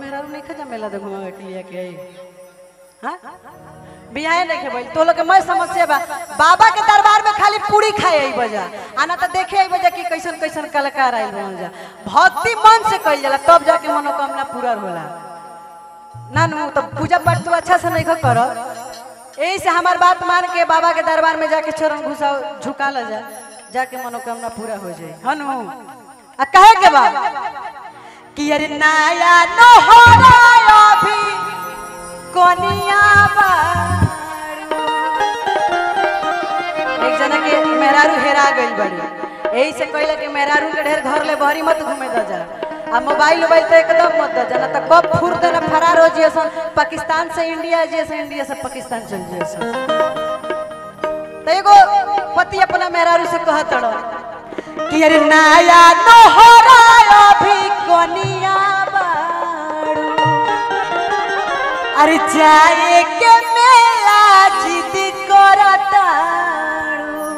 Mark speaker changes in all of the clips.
Speaker 1: मेरा नहीं खजा, मेला देखो के लिए के आई। हाँ? बियाह के भाई तो लोग के मैं समस्या बा बाबा के दरबार में खाली पूरी खाए आई बजा। आना तो देखे आई बजा कि कैसन कैसन कलाकार आइल बन जा भक्ति मन से कइल जाला, तब जाके मनोकामना पूरा होला। ना नु तो पूजा पाठ तो अच्छा से नहीं कर। यही से हमार बात मान के बाबा के दरबार में जाके चरण घुसा, झुका ला जा, जाके मनोकामना पूरा हो जाए। हनु। आ कहे के बा एक हेरा गइल बड़ी। से कहला कि मेहरारू के ढेर घर ले मत घूमे द जा। आ मोबाइल मोबाइल तो एकदम मत द तो कब फरार हो जिए सन। पाकिस्तान से इंडिया जैसे इंडिया से पाकिस्तान चल जिए सन। तो एगो पति अपना मेहरारू से कहत कि अरे नया अभी। बारू अरे जाए के मेला जिद करतारू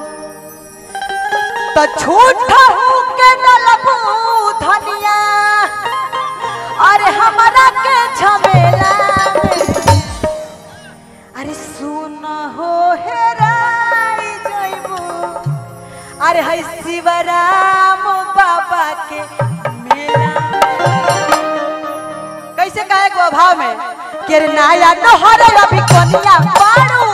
Speaker 1: तो झूठा के डलबू धनिया। अरे हमारा के झमेला अरे सुन हो हेराई अरे है शिवराम बाबा के कैसे कहे को भाव में केरनाया तो नहर अभी कनिया पाड़ू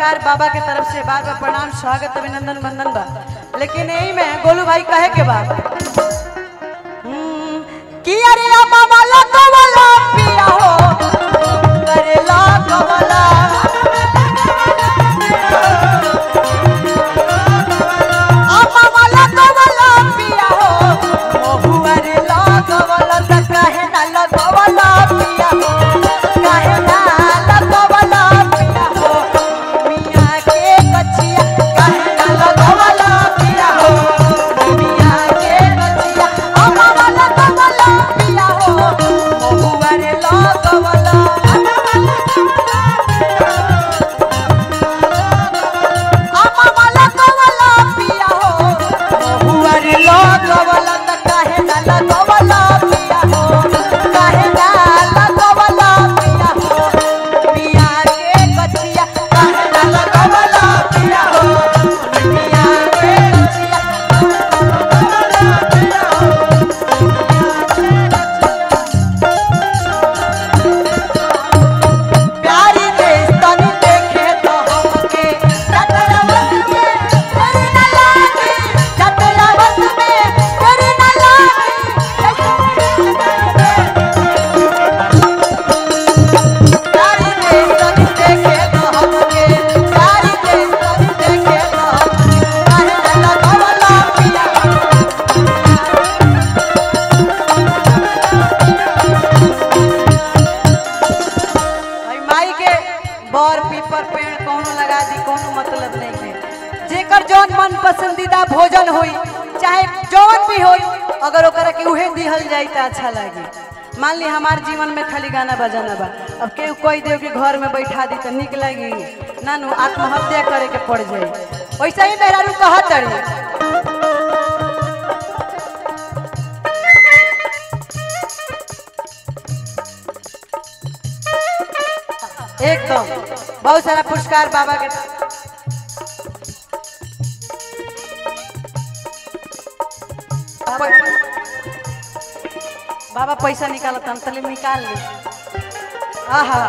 Speaker 1: पुरस्कार बाबा के तरफ़ से बार बार प्रणाम स्वागत अभिनंदन वंदन बा। लेकिन यही में गोलू भाई कहे के बाद हम्म, कि अरे त पेड़ कौनो लगा दी, कौनो मतलब नहीं है। जेकर जौन मन पसंदीदा भोजन होई, चाहे जौन भी होई, अगर ओकरा के उहे दिहल जाए तो अच्छा लगे। मान ली हमार जीवन में खाली गाना बजाना बा, अब के कोई देव के घर में बैठा दी तो निक लगी। नानू, आत्महत्या करे के पड़ जाए वैसे ही मेरा रू कह एकदम। बहुत सारा पुरस्कार बाबा के बाबा पैसा निकालत तले निकाल ली आहा।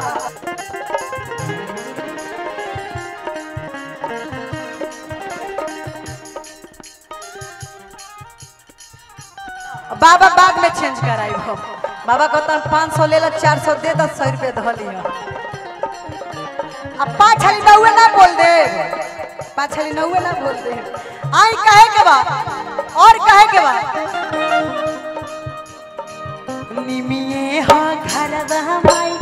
Speaker 1: बाबा बाद में चेंज कराई बाबा कहता पाँच सौ ले लो चार सौ दे दस, सौ रुपये धली हो अब पाँच हाली नौवे ना बोल दे। पाँच हाली नौवे ना बोल दे। आई कहे के बा? और कहे के बा? निमिए हा घर माई